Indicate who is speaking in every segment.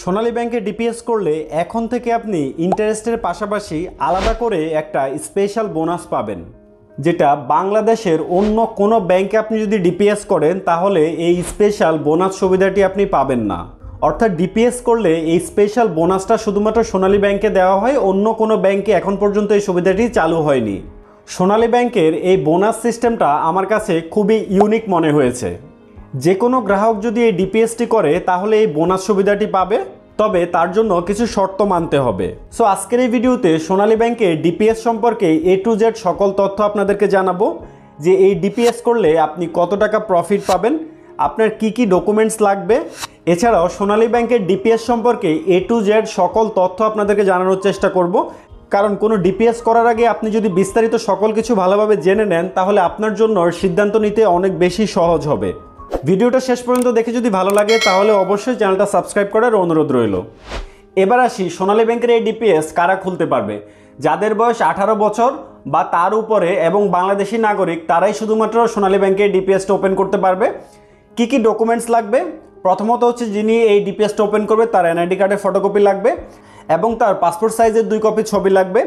Speaker 1: সোনালী ব্যাংকে ডিপিএস করলে এখন থেকে আপনি ইন্টারেস্টের পাশাপাশি আলাদা করে একটা স্পেশাল বোনাস পাবেন, যেটা বাংলাদেশের অন্য কোনো ব্যাংকে আপনি যদি ডিপিএস করেন, তাহলে এই স্পেশাল বোনাস সুবিধাটি আপনি পাবেন না। অর্থাৎ ডিপিএস করলে এই স্পেশাল বোনাসটা শুধুমাত্র সোনালী ব্যাংকে দেওয়া হয়, অন্য কোনো ব্যাংকে এখন পর্যন্ত এই সুবিধাটি চালু হয়নি। সোনালী ব্যাংকের এই বোনাস সিস্টেমটা আমার কাছে খুবই ইউনিক মনে হয়েছে। যে কোনো গ্রাহক যদি এই ডিপিএসটি করে, তাহলে এই বোনাস সুবিধাটি পাবে, তবে তার জন্য কিছু শর্ত মানতে হবে। সো আজকের এই ভিডিওতে সোনালী ব্যাংকের ডিপিএস সম্পর্কে এ টু জেড সকল তথ্য আপনাদেরকে জানাব, যে এই ডিপিএস করলে আপনি কত টাকা প্রফিট পাবেন, আপনার কি কি ডকুমেন্টস লাগবে। এছাড়াও সোনালী ব্যাংকের ডিপিএস সম্পর্কে এ টু জেড সকল তথ্য আপনাদেরকে জানানোর চেষ্টা করব। কারণ কোনো ডিপিএস করার আগে আপনি যদি বিস্তারিত সকল কিছু ভালোভাবে জেনে নেন, তাহলে আপনার জন্য সিদ্ধান্ত নিতে অনেক বেশি সহজ হবে। ভিডিওটা শেষ পর্যন্ত দেখে যদি ভালো লাগে, তাহলে অবশ্যই চ্যানেলটা সাবস্ক্রাইব করার অনুরোধ রইল। এবার আসি, সোনালী ব্যাংকের এই ডিপিএস কারা খুলতে পারবে? যাদের বয়স আঠারো বছর বা তার উপরে এবং বাংলাদেশি নাগরিক, তারাই শুধুমাত্র সোনালী ব্যাংকের ডিপিএসটা ওপেন করতে পারবে। কি কি ডকুমেন্টস লাগবে? প্রথমত হচ্ছে যিনি এই ডিপিএসটা ওপেন করবে, তার এনআইডি কার্ডের ফটোকপি লাগবে এবং তার পাসপোর্ট সাইজের দুই কপি ছবি লাগবে।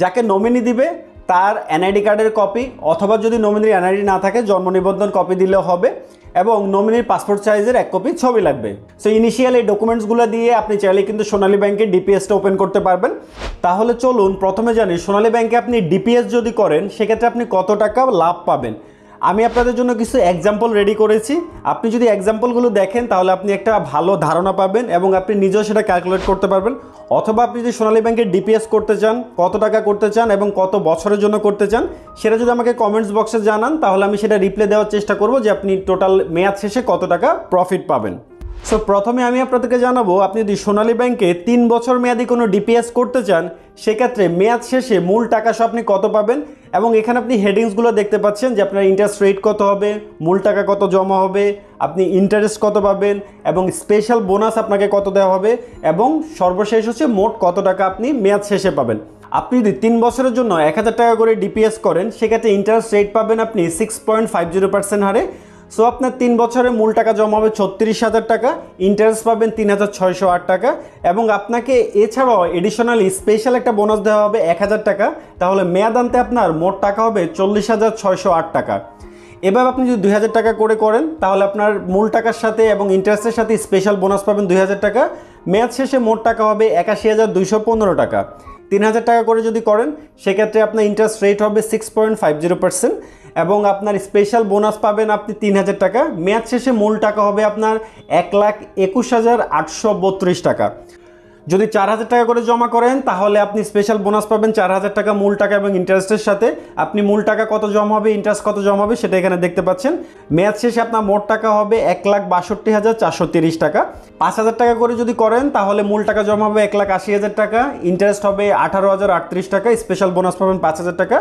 Speaker 1: যাকে নমিনি দিবে, তার এনআইডি কার্ডের কপি অথবা যদি নমিনির এনআইডি না থাকে, জন্ম নিবন্ধন কপি দিলেও হবে। এবং নমিনির পাসপোর্ট সাইজের এক কপি ছবি লাগবে। সো ইনিশিয়াল এই ডকুমেন্টসগুলো দিয়ে আপনি চাইলে কিন্তু সোনালী ব্যাংকে ডিপিএসটা ওপেন করতে পারবেন। তাহলে চলুন প্রথমে জানি, সোনালী ব্যাংকে আপনি ডিপিএস যদি করেন, সেক্ষেত্রে আপনি কত টাকা লাভ পাবেন? আমি আপনাদের জন্য কিছু এক্সাম্পল রেডি করেছি। আপনি যদি এক্সাম্পলগুলো দেখেন, তাহলে আপনি একটা ভালো ধারণা পাবেন এবং আপনি নিজেও সেটা ক্যালকুলেট করতে পারবেন। অথবা আপনি যদি সোনালী ব্যাংকে ডিপিএস করতে চান, কত টাকা করতে চান এবং কত বছরের জন্য করতে চান, সেটা যদি আমাকে কমেন্টস বক্সে জানান, তাহলে আমি সেটা রিপ্লাই দেওয়ার চেষ্টা করব যে আপনি টোটাল মেয়াদ শেষে কত টাকা প্রফিট পাবেন। সো প্রথমে আমি আপনাদেরকে জানাব, আপনি যদি সোনালী ব্যাংকে তিন বছর মেয়াদি কোনো ডিপিএস করতে চান, সেক্ষেত্রে মেয়াদ শেষে মূল টাকা সহ আপনি কত পাবেন? এবং এখানে আপনি হেডিংসগুলো দেখতে পাচ্ছেন যে আপনার ইন্টারেস্ট রেট কত হবে, মূল টাকা কত জমা হবে, আপনি ইন্টারেস্ট কত পাবেন, এবং স্পেশাল বোনাস আপনাকে কত দেওয়া হবে, এবং সর্বশেষ হচ্ছে মোট কত টাকা আপনি মেয়াদ শেষে পাবেন। আপনি যদি তিন বছরের জন্য এক হাজার টাকা করে ডিপিএস করেন, সেক্ষেত্রে ইন্টারেস্ট রেট পাবেন আপনি six point five zero percent হারে। সো আপনার তিন বছরে মূল টাকা জমা হবে ছত্রিশ হাজার টাকা ইন্টারেস্ট পাবেন তিন হাজার ছয়শো আট টাকা, এবং আপনাকে এছাড়াও এডিশনালি স্পেশাল একটা বোনাস দেওয়া হবে এক হাজার টাকা। তাহলে মেয়াদ আনতে আপনার মোট টাকা হবে চল্লিশ হাজার ছয়শো আট টাকা। এবার আপনি যদি দুই হাজার টাকা করে করেন, তাহলে আপনার মূল টাকার সাথে এবং ইন্টারেস্টের সাথে স্পেশাল বোনাস পাবেন দুই হাজার টাকা। মেয়াদ শেষে মোট টাকা হবে একাশি হাজার দুইশো পনেরো টাকা। তিন হাজার টাকা করে যদি করেন, সেক্ষেত্রে আপনার ইন্টারেস্ট রেট হবে six point five zero percent এবং আপনার স্পেশাল বোনাস পাবেন আপনি তিন হাজার টাকা। মেয়াদ শেষে মূল টাকা হবে আপনার এক লাখ একুশ হাজার আটশো বত্রিশ টাকা। যদি চার হাজার টাকা করে জমা করেন, তাহলে আপনি স্পেশাল বোনাস পাবেন চার হাজার টাকা মূল টাকা এবং ইন্টারেস্টের সাথে। আপনি মূল টাকা কত জমা হবে ইন্টারেস্ট কত জমা হবে, সেটা এখানে দেখতে পাচ্ছেন। মেয়াদ শেষে আপনার মোট টাকা হবে এক লাখ বাষট্টি হাজার চারশো তিরিশ টাকা। পাঁচ হাজার টাকা করে যদি করেন, তাহলে মূল টাকা জমা হবে এক লাখ আশি হাজার টাকা। ইন্টারেস্ট হবে আঠারো হাজার আটত্রিশ টাকা। স্পেশাল বোনাস পাবেন পাঁচ হাজার টাকা।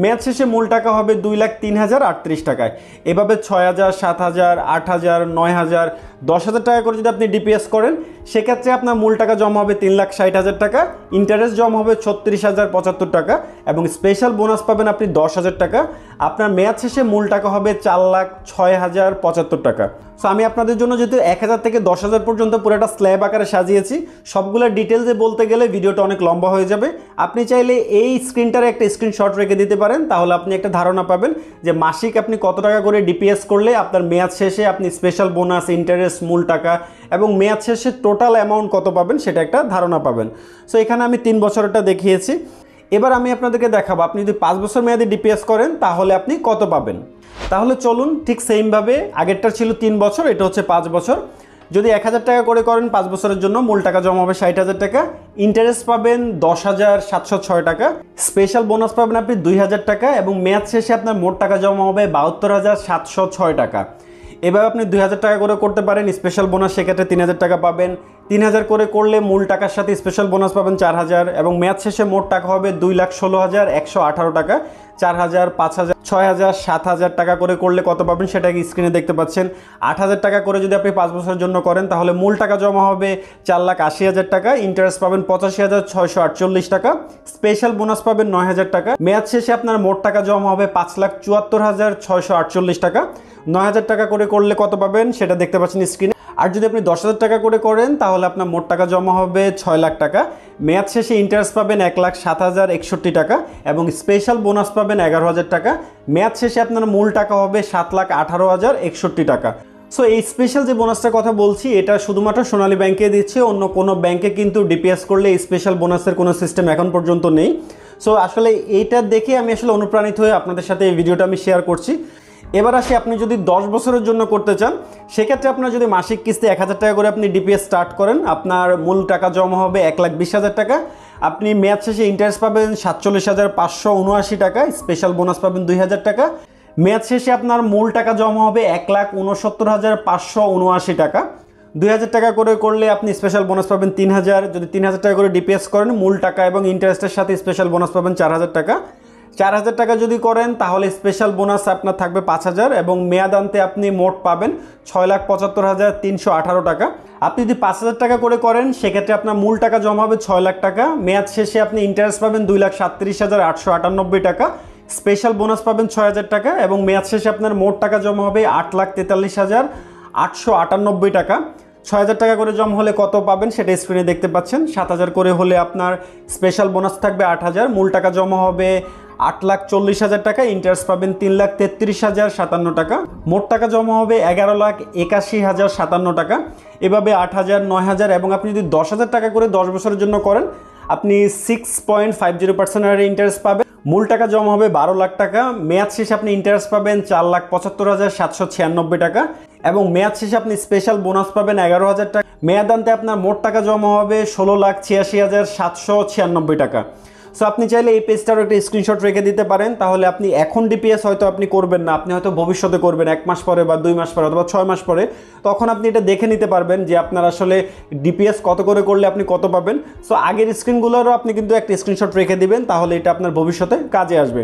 Speaker 1: মেয়াদ শেষে মূল টাকা হবে দুই লাখ তিন হাজার আটত্রিশ টাকায়। এভাবে ছয় হাজার, সাত হাজার, আট হাজার, নয় হাজার, দশ হাজার টাকা করে যদি আপনি ডিপিএস করেন, সেক্ষেত্রে আপনার মূল টাকা জমা হবে তিন লাখ ষাট হাজার টাকা ইন্টারেস্ট জমা হবে ছত্রিশ হাজার পঁচাত্তর টাকা এবং স্পেশাল বোনাস পাবেন আপনি দশ হাজার টাকা। আপনার মেয়াদ শেষে মূল টাকা হবে চার লাখ ছয় হাজার পঁচাত্তর টাকা। সো আমি আপনাদের জন্য যেহেতু এক হাজার থেকে দশ হাজার পর্যন্ত পুরোটা স্ল্যাব আকারে সাজিয়েছি, সবগুলো ডিটেলসে বলতে গেলে ভিডিওটা অনেক লম্বা হয়ে যাবে। আপনি চাইলে এই স্ক্রিনটার একটা স্ক্রিনশট রেখে দিতে পারেন, তাহলে আপনি একটা ধারণা পাবেন যে মাসিক আপনি কত টাকা করে ডিপিএস করলে আপনার মেয়াদ শেষে আপনি স্পেশাল বোনাস ইন্টারেস্ট মূল টাকা এবং মেয়াদ শেষে টোটাল অ্যামাউন্ট কত পাবেন সেটা একটা ধারণা পাবেন। সো এখানে আমি তিন বছরটা দেখিয়েছি। এবার আমি আপনাদেরকে দেখাবো, আপনি যদি পাঁচ বছর মেয়াদে ডিপিএস করেন, তাহলে আপনি কত পাবেন? তাহলে চলুন ঠিক সেমভাবে আগেরটা ছিল তিন বছর, এটা হচ্ছে পাঁচ বছর। যদি এক হাজার টাকা করে করেন, পাঁচ বছরের জন্য মূল টাকা জমা হবে ষাট হাজার টাকা। ইন্টারেস্ট পাবেন দশ হাজার সাতশো ছয় টাকা। স্পেশাল বোনাস পাবেন আপনি দুই হাজার টাকা এবং মেয়াদ শেষে আপনার মোট টাকা জমা হবে বাহাত্তর হাজার সাতশো ছয় টাকা। এবার আপনি দুই হাজার টাকা করে করতে পারেন স্পেশাল বোনাস সেক্ষেত্রে তিন হাজার টাকা পাবেন। তিন হাজার করে করলে মূল টাকার সাথে স্পেশাল বোনাস পাবেন চার হাজার এবং মেয়াদ শেষে মোট টাকা হবে দুই লাখ ষোলো হাজার একশো আঠারো টাকা। চার হাজার, পাঁচ হাজার, ছয় হাজার, সাত হাজার টাকা করে করলে কত পাবেন সেটা স্ক্রিনে দেখতে পাচ্ছেন। আট হাজার টাকা করে যদি আপনি পাঁচ বছরের জন্য করেন, তাহলে মূল টাকা জমা হবে চার লাখ আশি হাজার টাকা। ইন্টারেস্ট পাবেন পঁচাশি হাজার ছয়শো আটচল্লিশ টাকা। স্পেশাল বোনাস পাবেন নয় হাজার টাকা। মেয়াদ শেষে আপনার মোট টাকা জমা হবে পাঁচ লাখ চুয়াত্তর হাজার ছয়শো আটচল্লিশ টাকা। নয় হাজার টাকা করে করলে কত পাবেন সেটা দেখতে পাচ্ছেন স্ক্রিনে। আর যদি আপনি দশ হাজার টাকা করে করেন, তাহলে আপনার মোট টাকা জমা হবে ছয় লাখ টাকা। মেয়াদ শেষে ইন্টারেস্ট পাবেন এক লাখ সাত হাজার একষট্টি টাকা এবং স্পেশাল বোনাস পাবেন এগারো হাজার টাকা। মেয়াদ শেষে আপনার মূল টাকা হবে সাত লাখ আঠারো হাজার একষট্টি টাকা। সো এই স্পেশাল যে বোনাসটার কথা বলছি, এটা শুধুমাত্র সোনালী ব্যাংকে দিচ্ছে, অন্য কোনো ব্যাংকে কিন্তু ডিপিএস করলে এই স্পেশাল বোনাসের কোনো সিস্টেম এখন পর্যন্ত নেই। সো আসলে এইটা দেখে আমি আসলে অনুপ্রাণিত হয়ে আপনাদের সাথে এই ভিডিওটা আমি শেয়ার করছি। এবার আসি, আপনি যদি দশ বছরের জন্য করতে চান, সেক্ষেত্রে আপনার যদি মাসিক কিস্তি এক হাজার টাকা করে আপনি ডিপিএস স্টার্ট করেন, আপনার মূল টাকা জমা হবে এক লাখ বিশ হাজার টাকা। আপনি মেয়াদ শেষে ইন্টারেস্ট পাবেন সাতচল্লিশ হাজার পাঁচশো উনআশি টাকা স্পেশাল বোনাস পাবেন দুই হাজার টাকা। মেয়াদ শেষে আপনার মূল টাকা জমা হবে এক লাখ উনসত্তর হাজার পাঁচশো উনআশি টাকা। দুই হাজার টাকা করে করলে আপনি স্পেশাল বোনাস পাবেন তিন হাজার। যদি তিন হাজার টাকা করে ডিপিএস করেন, মূল টাকা এবং ইন্টারেস্টের সাথে স্পেশাল বোনাস পাবেন চার হাজার টাকা। চার হাজার টাকা যদি করেন, তাহলে স্পেশাল বোনাস আপনার থাকবে পাঁচ হাজার এবং মেয়াদ আনতে আপনি মোট পাবেন ছয় লাখ পঁচাত্তর হাজার তিনশো আঠারো টাকা। আপনি যদি পাঁচ হাজার টাকা করে করেন, সেক্ষেত্রে আপনার মূল টাকা জমা হবে ছয় লাখ টাকা। মেয়াদ শেষে আপনি ইন্টারেস্ট পাবেন দুই লাখ সাতত্রিশ হাজার আটশো আটানব্বই টাকা। স্পেশাল বোনাস পাবেন ছয় হাজার টাকা এবং মেয়াদ শেষে আপনার মোট টাকা জমা হবে আট লাখ তেতাল্লিশ হাজার আটশো আটানব্বই টাকা। ছয় হাজার টাকা করে জমা হলে কত পাবেন সেটা স্ক্রিনে দেখতে পাচ্ছেন। সাত হাজার করে হলে আপনার স্পেশাল বোনাস থাকবে আট হাজার। মূল টাকা জমা হবে আট লাখ চল্লিশ হাজার টাকা ইন্টারেস্ট পাবেন তিন লাখ তেত্রিশ হাজার সাতান্ন টাকা। মোট টাকা জমা হবে এগারো লাখ একাশি হাজার সাতান্ন টাকা। এভাবে আট হাজার, নয় হাজার এবং আপনি যদি দশ হাজার টাকা করে দশ বছরের জন্য করেন, আপনি six point five zero percent interest পাবেন। মূল টাকা জমা হবে বারো লাখ টাকা। মেয়াদ শেষে আপনি ইন্টারেস্ট পাবেন চার লাখ পঁচাত্তর হাজার সাতশো ছিয়ানব্বই টাকা এবং মেয়াদ শেষে আপনি স্পেশাল বোনাস পাবেন এগারো হাজার টাকা। মেয়াদ আনতে আপনার মোট টাকা জমা হবে ষোলো লাখ ছিয়াশি হাজার সাতশো ছিয়ানব্বই টাকা। সো আপনি চাইলে এই পেজটারও একটা স্ক্রিনশট রেখে দিতে পারেন। তাহলে আপনি এখন ডিপিএস হয়তো আপনি করবেন না। আপনি হয়তো ভবিষ্যতে করবেন এক মাস পরে বা দুই মাস পরে অথবা ছয় মাস পরে। তখন আপনি এটা দেখে নিতে পারবেন যে আপনার আসলে ডিপিএস কত করে করলে আপনি কত পাবেন। সো আগের স্ক্রিনগুলোরও আপনি কিন্তু একটা স্ক্রিনশট রেখে দিবেন। তাহলে এটা আপনার ভবিষ্যতে কাজে আসবে।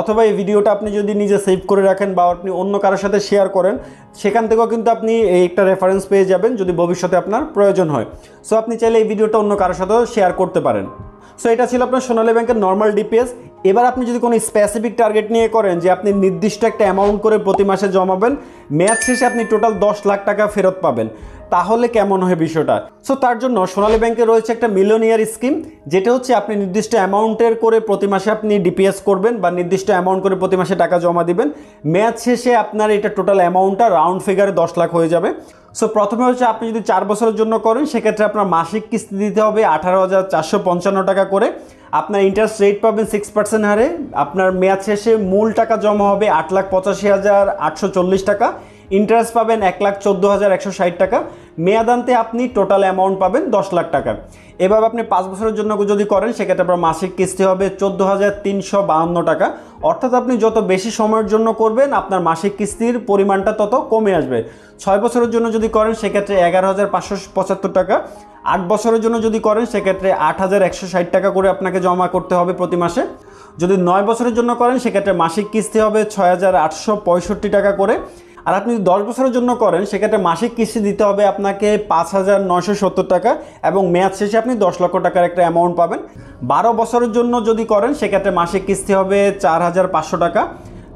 Speaker 1: অথবা এই ভিডিওটা আপনি যদি নিজে সেভ করে রাখেন বা আপনি অন্য কারোর সাথে শেয়ার করেন, সেখান থেকেও কিন্তু আপনি এই একটা রেফারেন্স পেয়ে যাবেন যদি ভবিষ্যতে আপনার প্রয়োজন হয়। সো আপনি চাইলে এই ভিডিওটা অন্য কারোর সাথেও শেয়ার করতে পারেন। সো এটা ছিল আপনার সোনালী ব্যাংকের নর্মাল ডিপিএস এবার আপনি যদি কোনো স্পেসিফিক টার্গেট নিয়ে করেন যে আপনি নির্দিষ্ট একটা অ্যামাউন্ট করে প্রতি মাসে জমাবেন, মেয়াদ শেষে আপনি টোটাল দশ লাখ টাকা ফেরত পাবেন। তাহলে কেমন হয় বিষয়টা? সো তার জন্য সোনালী ব্যাংকে রয়েছে একটা মিলিয়নিয়ার স্কিম যেটা হচ্ছে আপনি নির্দিষ্ট অ্যামাউন্টের করে প্রতি মাসে আপনি ডিপিএস করবেন বা নির্দিষ্ট অ্যামাউন্ট করে প্রতি মাসে টাকা জমা দিবেন। মেয়াদ শেষে আপনার এটা টোটাল অ্যামাউন্টটা রাউন্ড ফিগারে দশ লাখ হয়ে যাবে। সো প্রথমে হচ্ছে আপনি যদি চার বছরের জন্য করেন, সেক্ষেত্রে আপনার মাসিক কিস্তি দিতে হবে আঠারো হাজার চারশো পঞ্চান্ন টাকা করে। আপনার ইন্টারেস্ট রেট পাবেন সিক্স পার্সেন্ট হারে। আপনার মেয়াদ শেষে মূল টাকা জমা হবে আট লাখ পঁচাশি হাজার আটশো চল্লিশ টাকা। ইন্টারেস্ট পাবেন এক লাখ চোদ্দ হাজার একশো ষাট টাকা। মেয়াদান্তে আপনি টোটাল অ্যামাউন্ট পাবেন দশ লাখ টাকা। এভাবে আপনি পাঁচ বছরের জন্য যদি করেন, সেক্ষেত্রে আপনার মাসিক কিস্তি হবে চোদ্দ হাজার তিনশো বাহান্ন টাকা। অর্থাৎ আপনি যত বেশি সময়ের জন্য করবেন, আপনার মাসিক কিস্তির পরিমাণটা তত কমে আসবে। ছয় বছরের জন্য যদি করেন, সেক্ষেত্রে এগারো হাজার পাঁচশো পঁচাত্তর টাকা। আট বছরের জন্য যদি করেন, সেক্ষেত্রে আট হাজার একশো ষাট টাকা করে আপনাকে জমা করতে হবে প্রতি মাসে। যদি নয় বছরের জন্য করেন, সেক্ষেত্রে মাসিক কিস্তি হবে ছয় হাজার আটশো পঁয়ষট্টি টাকা করে। আর আপনি যদি দশ বছরের জন্য করেন, সেক্ষেত্রে মাসিক কিস্তি দিতে হবে আপনাকে পাঁচ হাজার নয়শো সত্তর টাকা এবং মেয়াদ শেষে আপনি দশ লক্ষ টাকার একটা অ্যামাউন্ট পাবেন। বারো বছরের জন্য যদি করেন, সেক্ষেত্রে মাসিক কিস্তি হবে চার হাজার পাঁচশো টাকা।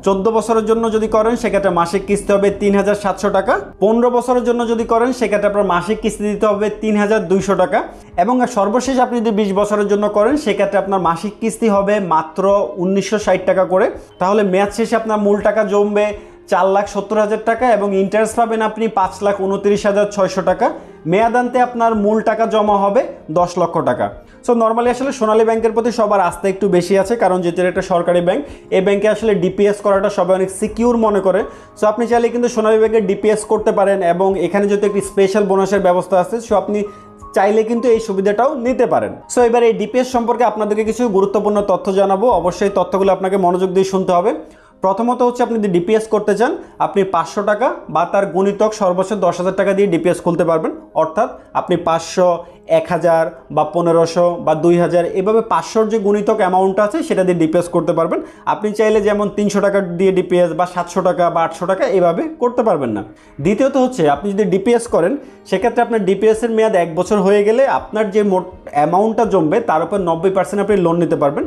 Speaker 1: চোদ্দ বছরের জন্য যদি করেন, সেক্ষেত্রে মাসিক কিস্তি হবে তিন হাজার সাতশো টাকা। পনেরো বছরের জন্য যদি করেন, সেক্ষেত্রে আপনার মাসিক কিস্তি দিতে হবে তিন হাজার দুইশো টাকা। এবং সর্বশেষ আপনি যদি বিশ বছরের জন্য করেন, সেক্ষেত্রে আপনার মাসিক কিস্তি হবে মাত্র উনিশশো ষাট টাকা করে। তাহলে মেয়াদ শেষে আপনার মূল টাকা জমবে চার লাখ সত্তর হাজার টাকা এবং ইন্টারেস্ট পাবেন আপনি পাঁচ লাখ উনত্রিশ হাজার ছয়শো টাকা। মেয়াদান্তে আপনার মূল টাকা জমা হবে দশ লক্ষ টাকা। সো নর্মালি আসলে সোনালী ব্যাংকের প্রতি সবার আস্থা একটু বেশি আছে, কারণ যেহেতু একটা সরকারি ব্যাংক, এই ব্যাংকে আসলে ডিপিএস করাটা সবাই অনেক সিকিউর মনে করে। সো আপনি চাইলে কিন্তু সোনালী ব্যাংকে ডিপিএস করতে পারেন এবং এখানে যেহেতু একটি স্পেশাল বোনাসের ব্যবস্থা আছে সো আপনি চাইলে কিন্তু এই সুবিধাটাও নিতে পারেন। সো এবার এই ডিপিএস সম্পর্কে আপনাদেরকে কিছু গুরুত্বপূর্ণ তথ্য জানাব। অবশ্যই তথ্যগুলো আপনাকে মনোযোগ দিয়ে শুনতে হবে। প্রথমত হচ্ছে আপনি যদি ডিপিএস করতে চান, আপনি পাঁচশো টাকা বা তার গুণিতক সর্বোচ্চ দশ হাজার টাকা দিয়ে ডিপিএস খুলতে পারবেন। অর্থাৎ আপনি পাঁচশো, এক হাজার বা পনেরোশো বা দুই হাজার এভাবে পাঁচশোর যে গুণিতক অ্যামাউন্ট আছে, সেটা দিয়ে ডিপিএস করতে পারবেন। আপনি চাইলে যেমন তিনশো টাকা দিয়ে ডিপিএস বা সাতশো টাকা বা আটশো টাকা এভাবে করতে পারবেন না। দ্বিতীয়ত হচ্ছে, আপনি যদি ডিপিএস করেন, সেক্ষেত্রে আপনার ডিপিএসের মেয়াদ এক বছর হয়ে গেলে আপনার যে মোট অ্যামাউন্টটা জমবে, তার উপর নব্বই পার্সেন্ট আপনি লোন নিতে পারবেন।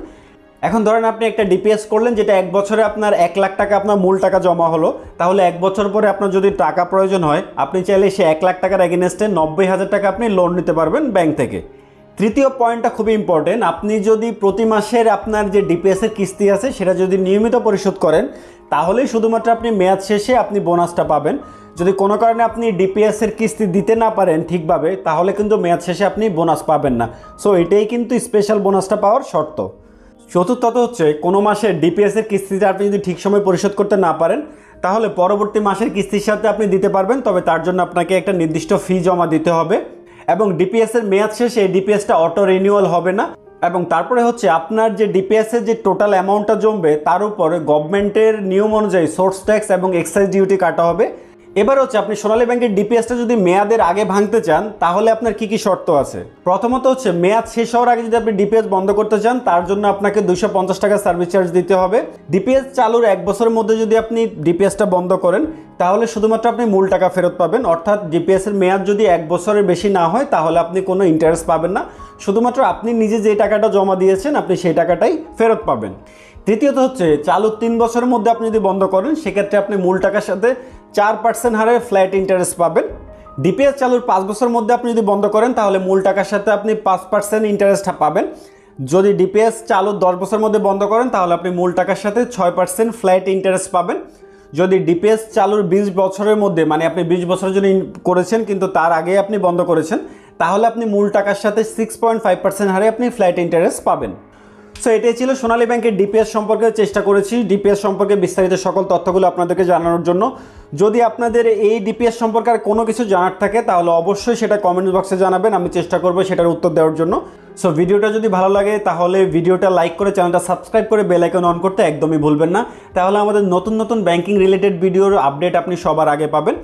Speaker 1: এখন ধরেন আপনি একটা ডিপিএস করলেন, যেটা এক বছরে আপনার এক লাখ টাকা আপনার মূল টাকা জমা হলো, তাহলে এক বছর পরে আপনার যদি টাকা প্রয়োজন হয়, আপনি চাইলে সে এক লাখ টাকার এগেনস্টে নব্বই হাজার টাকা আপনি লোন নিতে পারবেন ব্যাংক থেকে। তৃতীয় পয়েন্টটা খুবই ইম্পর্টেন্ট আপনি যদি প্রতি মাসের আপনার যে ডিপিএসের কিস্তি আছে, সেটা যদি নিয়মিত পরিশোধ করেন, তাহলেই শুধুমাত্র আপনি মেয়াদ শেষে আপনি বোনাসটা পাবেন। যদি কোনো কারণে আপনি ডিপিএসের কিস্তি দিতে না পারেন ঠিকভাবে, তাহলে কিন্তু মেয়াদ শেষে আপনি বোনাস পাবেন না। সো এটাই কিন্তু স্পেশাল বোনাসটা পাওয়ার শর্ত। চতুর্থত হচ্ছে, কোনো মাসে ডিপিএসের কিস্তিটা আপনি যদি ঠিক সময় পরিশোধ করতে না পারেন, তাহলে পরবর্তী মাসের কিস্তির সাথে আপনি দিতে পারবেন, তবে তার জন্য আপনাকে একটা নির্দিষ্ট ফি জমা দিতে হবে। এবং ডিপিএসের মেয়াদ শেষে এই ডিপিএসটা অটো রিনিউয়াল হবে না। এবং তারপরে হচ্ছে, আপনার যে ডিপিএসের যে টোটাল অ্যামাউন্টটা জমবে, তার উপরে গভর্নমেন্টের নিয়ম অনুযায়ী সোর্স ট্যাক্স এবং এক্সাইজ ডিউটি কাটা হবে। এবার হচ্ছে আপনি সোনালী ব্যাংকের ডিপিএসটা যদি মেয়াদের আগে ভাঙতে চান, তাহলে আপনার কি কি শর্ত আছে? প্রথমত হচ্ছে মেয়াদ শেষ হওয়ার আগে যদি আপনি ডিপিএস বন্ধ করতে চান, তার জন্য আপনাকে দুইশো পঞ্চাশ টাকা সার্ভিস চার্জ দিতে হবে। ডিপিএস চালুর এক বছরের মধ্যে যদি আপনি ডিপিএসটা বন্ধ করেন, তাহলে শুধুমাত্র আপনি মূল টাকা ফেরত পাবেন। অর্থাৎ ডিপিএসের মেয়াদ যদি এক বছরের বেশি না হয়, তাহলে আপনি কোনো ইন্টারেস্ট পাবেন না। শুধুমাত্র আপনি নিজে যে টাকাটা জমা দিয়েছেন, আপনি সেই টাকাটাই ফেরত পাবেন। তৃতীয়ত হচ্ছে চালু তিন বছরের মধ্যে আপনি যদি বন্ধ করেন, সেক্ষেত্রে আপনি মূল টাকার সাথে চার পার্সেন্ট হারে ফ্ল্যাট ইন্টারেস্ট পাবেন। ডিপিএস চালুর পাঁচ বছর মধ্যে আপনি যদি বন্ধ করেন, তাহলে মূল টাকার সাথে আপনি পাঁচ পার্সেন্ট ইন্টারেস্ট পাবেন। যদি ডিপিএস চালু দশ বছরের মধ্যে বন্ধ করেন, তাহলে আপনি মূল টাকার সাথে ছয় পার্সেন্ট ফ্ল্যাট ইন্টারেস্ট পাবেন। যদি ডিপিএস চালুর বিশ বছরের মধ্যে মানে আপনি বিশ বছরের জন্য করেছেন, কিন্তু তার আগে আপনি বন্ধ করেছেন, তাহলে আপনি মূল টাকার সাথে সিক্স পয়েন্ট ফাইভ পার্সেন্ট হারে আপনি ফ্ল্যাট ইন্টারেস্ট পাবেন। সো এটাই ছিল সোনালী ব্যাংকের ডিপিএস সম্পর্কে চেষ্টা করেছি। ডিপিএস সম্পর্কে বিস্তারিত সকল তথ্যগুলো আপনাদেরকে জানানোর জন্য। যদি আপনাদের এই ডিপিএস সম্পর্কে আর কোনো কিছু জানার থাকে, তাহলে অবশ্যই সেটা কমেন্ট বক্সে জানাবেন। আমি চেষ্টা করব সেটার উত্তর দেওয়ার জন্য। সো ভিডিওটা যদি ভালো লাগে, তাহলে ভিডিওটা লাইক করে চ্যানেলটা সাবস্ক্রাইব করে বেল আইকন অন করতে একদমই ভুলবেন না। তাহলে আমাদের নতুন নতুন ব্যাংকিং রিলেটেড ভিডিওর আপডেট আপনি সবার আগে পাবেন।